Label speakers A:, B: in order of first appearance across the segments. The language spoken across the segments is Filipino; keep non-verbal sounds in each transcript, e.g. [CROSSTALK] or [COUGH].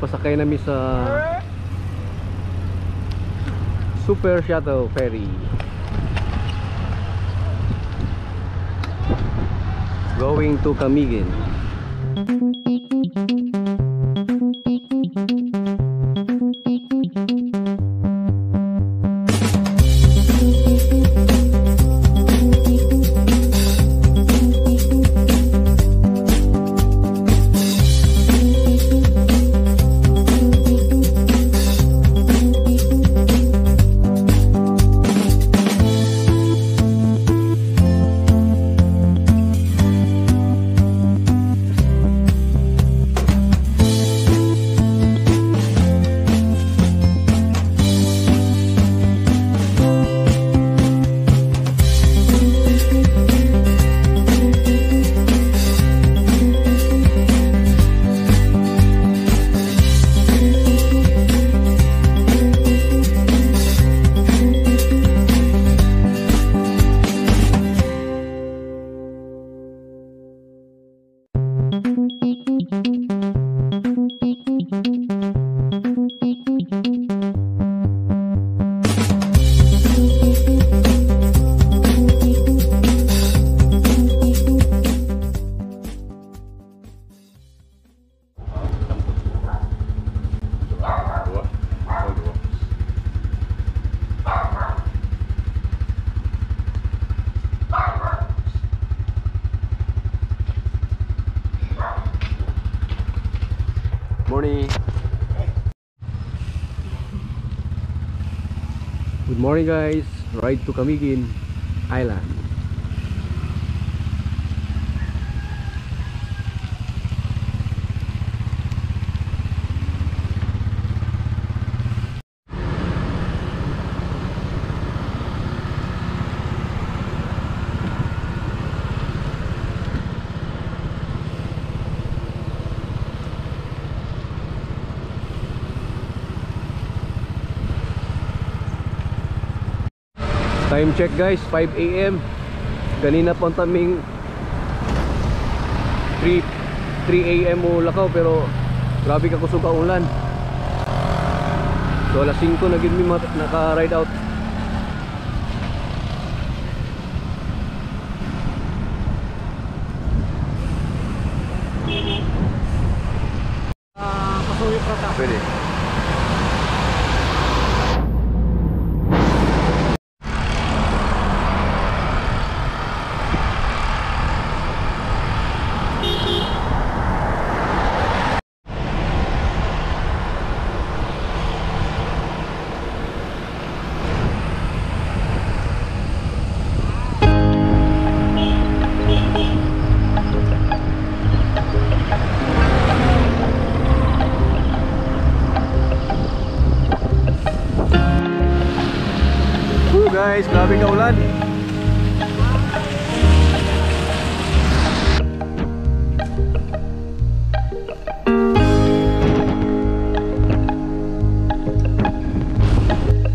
A: pasakay namin sa Super Shuttle Ferry. Going to Camiguin. Morning guys. Ride to Camiguin Island. Time check guys, 5 a.m. Kanina pa taming 3 3 a.m. mo lakaw pero grabe ka kusog ulan. So alas 5 na gid mi naka-ride out.
B: Ah, pasuyo ka ta.
A: Pwede. Guys, grabe ka ulan.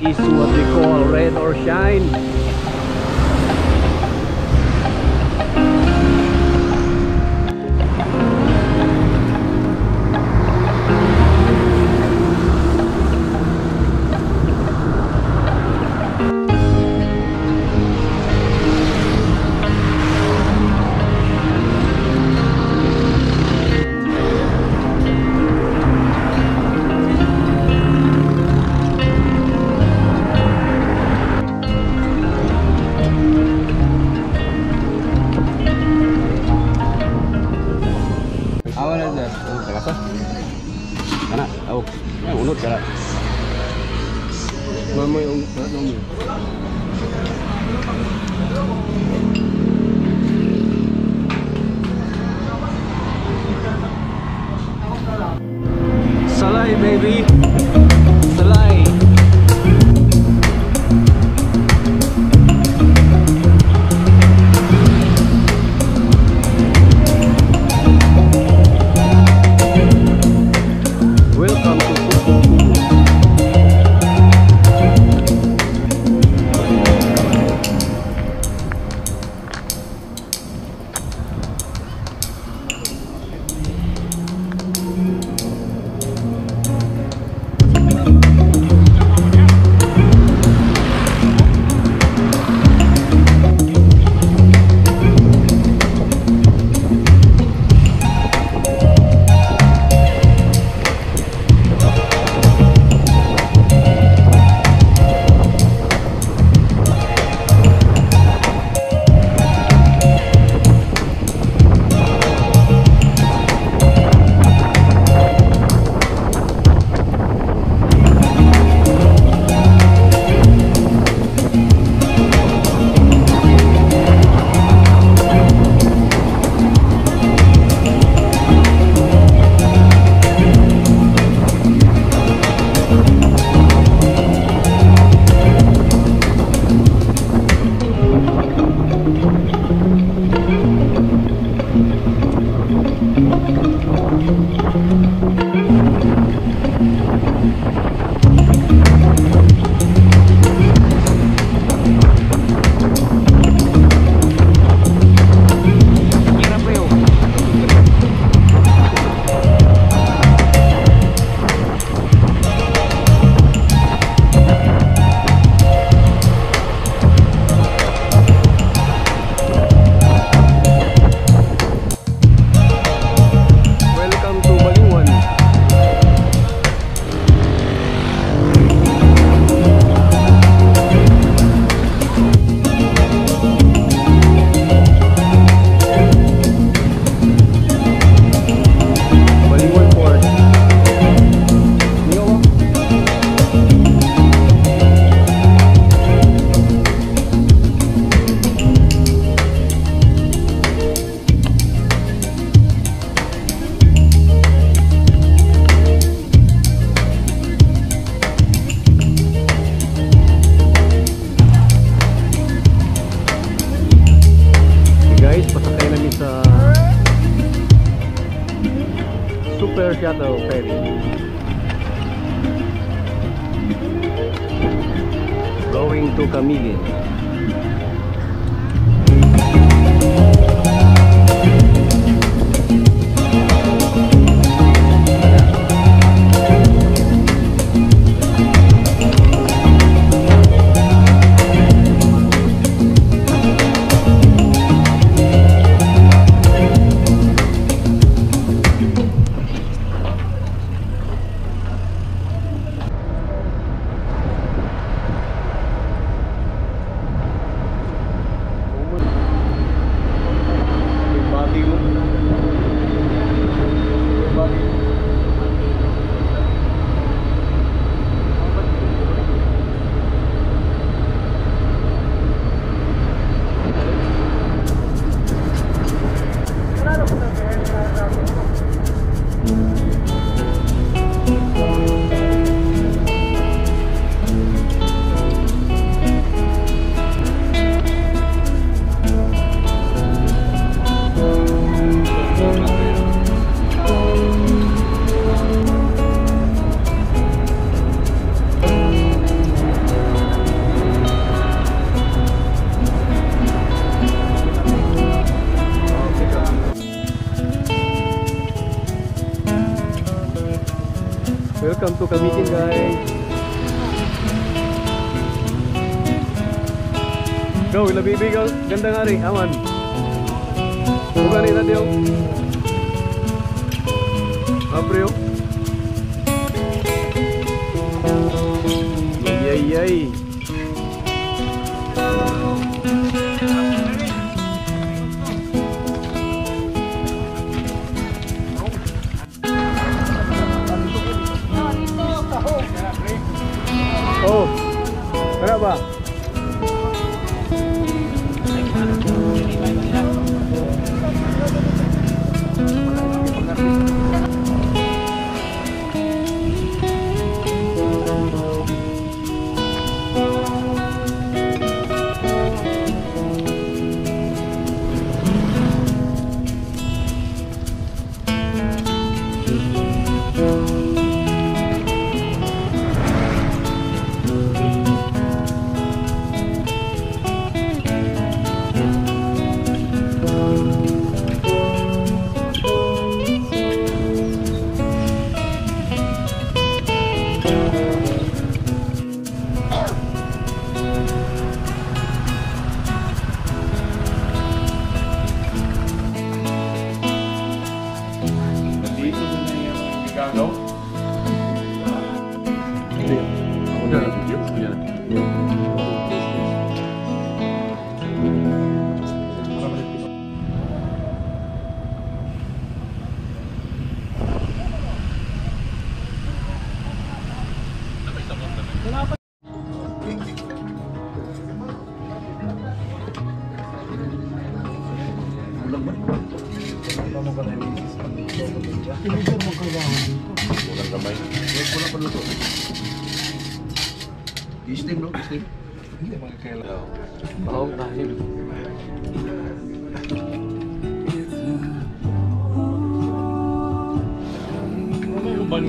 A: Is what we call rain or shine. Ferry. Going to Camiguin. Welcome to Camiguin guys. Go, ilabibig ang ganda nga rin, aman. Bukan ni natin yung Aprio. Yay, yay.
B: 吧。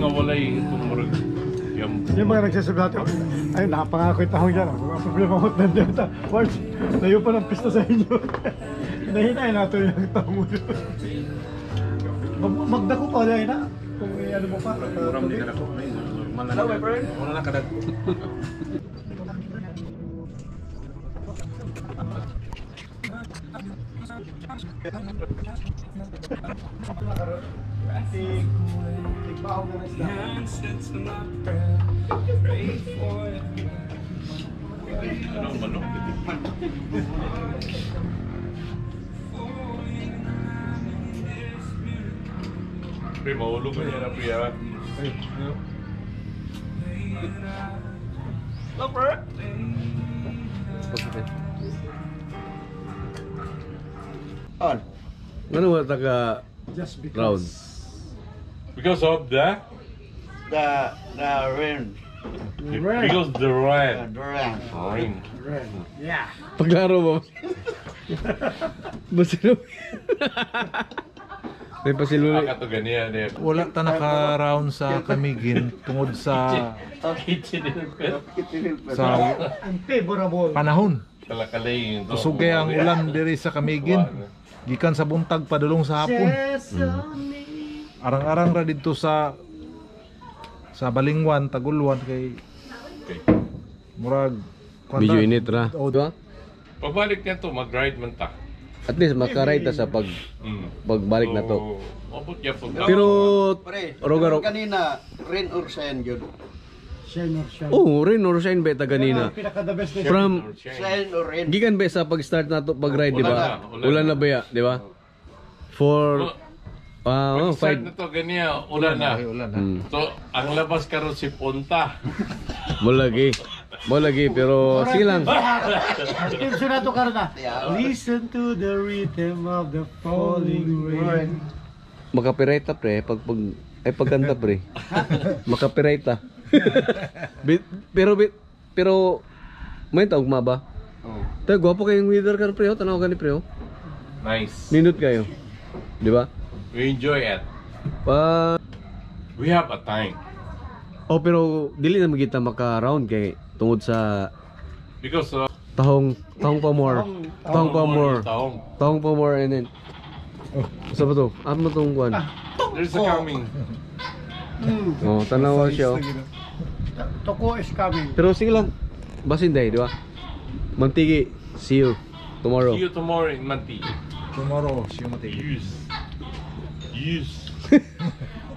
B: Nga walay kung murag yung
C: Yung mga nagsasabi natin, ay napangako yung tahong dyan. Mga problema ko na dyan. Ward, layo pa ng pista sa inyo. [LAUGHS] Hinahinay natin yung tahong mo yun. Mag- Magdako pa dyan na. Kung may ano mo pa.
B: Muram di na ako. Normal na na. Wala na kadag. [LAUGHS]
C: Tigbaho na na isda.
B: Ano manok? Pre, mahulog ka niya na priya.
D: On.
A: Ano ba taga
C: Just because.
A: round?
B: Because of the
D: The, the rain.
C: Rain.
B: because the
D: The
B: rain.
D: rain.
B: Rain.
C: Yeah.
A: Paglaro mo. [LAUGHS] Basta na. May pasiluli.
B: Aka to ganiya de.
E: Wala ta naka-round sa Kamigin tungod sa
B: Kitchen
E: sa
C: Unfavorable.
E: panahon.
B: kalakalay.
E: Kusugay ang ulan diri sa Kamigin. Gikan sa buntag padulong sa hapon. Arang-arang ra dito sa sa Balingwan, Tagulwan kay
B: Okay.
E: murag
A: Medyo init ra.
E: Oh,
A: Diba?
B: Pagbalik na to, mag-ride man ta.
A: At least makaride ta sa pag
B: Mm.
A: pagbalik na to.
B: So, Mabot po.
A: Pero Rogar-
D: kanina, rain or shine yun.
C: Shine or shine.
A: Oh, rin or shine beta ganina.
C: Pinaka the best.
A: From
D: Shine or rain.
A: gikan ba sa pag-start na to pag-ride, di ba?
B: Ulan na, ulan na.
A: na ba ya, di ba? For ah, oh, five.
B: na to, ganiya, ulan na.
E: Ulan ha.
A: Hmm.
B: So, ang labas karon si Punta.
A: Mo lagi. Mo lagi pero sige lang.
C: Attention na to karna. Listen to the rhythm of the falling rain.
A: Makapirate ta pre pag pag ay pagkanta pre. [LAUGHS] Makapirate ta. Bit- pero bit, pero may tawag ba?
D: Oh.
A: Tayo gwapo kayong weather kan pre, oh. tanaw gani pre. oh.
B: Nice.
A: Nindot kayo. Di ba?
B: We enjoy it.
A: Pa
B: We have a time.
A: Oh pero dili na magita maka-round kay tungod sa
B: Because uh,
A: tahong tahong pa more. Tahong pa more.
B: Tahong.
A: Tahong pa more and then Sa ba to? Ano tong kwan?
B: There's a coming.
A: Oh, tanaw siya. oh.
C: Toko is coming.
A: Pero sige lang. Basin day, di ba? Mantigi. See you tomorrow.
B: See you tomorrow in Manti.
E: Tomorrow, siya mati.
B: Use. Use.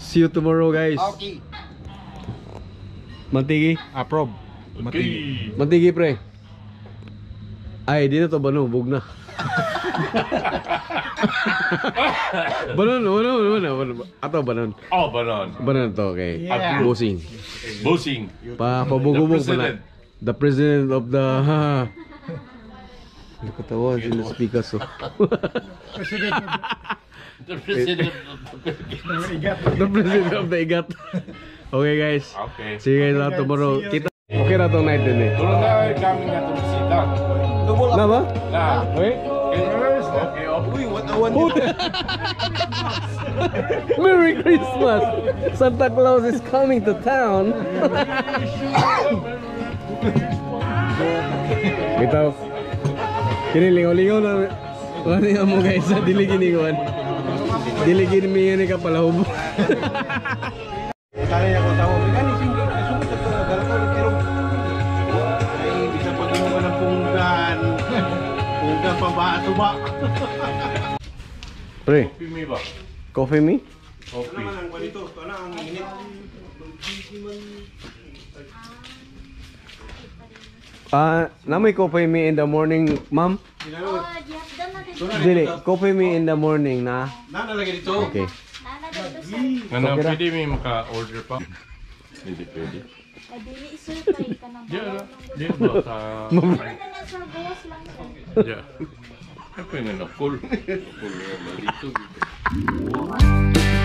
A: See you tomorrow, guys.
D: Okay.
A: Mantigi.
E: Approve.
B: Okay.
A: Mantigi, pre. Ay, di na to banubog na. Banon, banon, banon, banon. Ato banon.
B: Oh, banon.
A: Banon to kay
C: Yeah.
A: Busing.
B: Busing.
A: Pa pabugubog
B: The
A: pa na.
B: president.
A: The president of the Nakatawa sila sa Picasso.
C: President [LAUGHS] of
B: The president of the
C: the Igat.
A: the president of the IGAT. okay, guys.
B: Okay.
A: See you guys uh, tomorrow. Kita. Okay na tong night din eh.
B: Kami na tumisita.
A: Na ba?
B: Na.
A: Okay.
B: Okay, okay.
D: Uy, what a one. [LAUGHS]
A: Merry Christmas! Santa Claus is coming to town. [LAUGHS] Bitaw. Kini lingaw-lingaw na. Wala niya mo guys sa dili gininguan. Dili gini ni ka palahubo.
D: Kaya niya ko tawag. Punggan pa ba? Suba.
A: Pre,
B: Pimi ba?
A: coffee me?
B: Okay.
D: ang ganito? Ano ang init?
A: Ah, na may coffee me in the morning, ma'am? Dili, coffee me in the morning na.
D: Nanalagay dito.
A: Okay.
F: Nana
B: Ano,
A: Okay na.
B: pwede may maka-order pa? Hindi pwede.
F: Adili isultay ka ng
B: Diyan na.
F: bawang ng
B: Diyan ba? Sa... [LAUGHS]
F: Ano
B: Menos [LAUGHS] cool. [LAUGHS]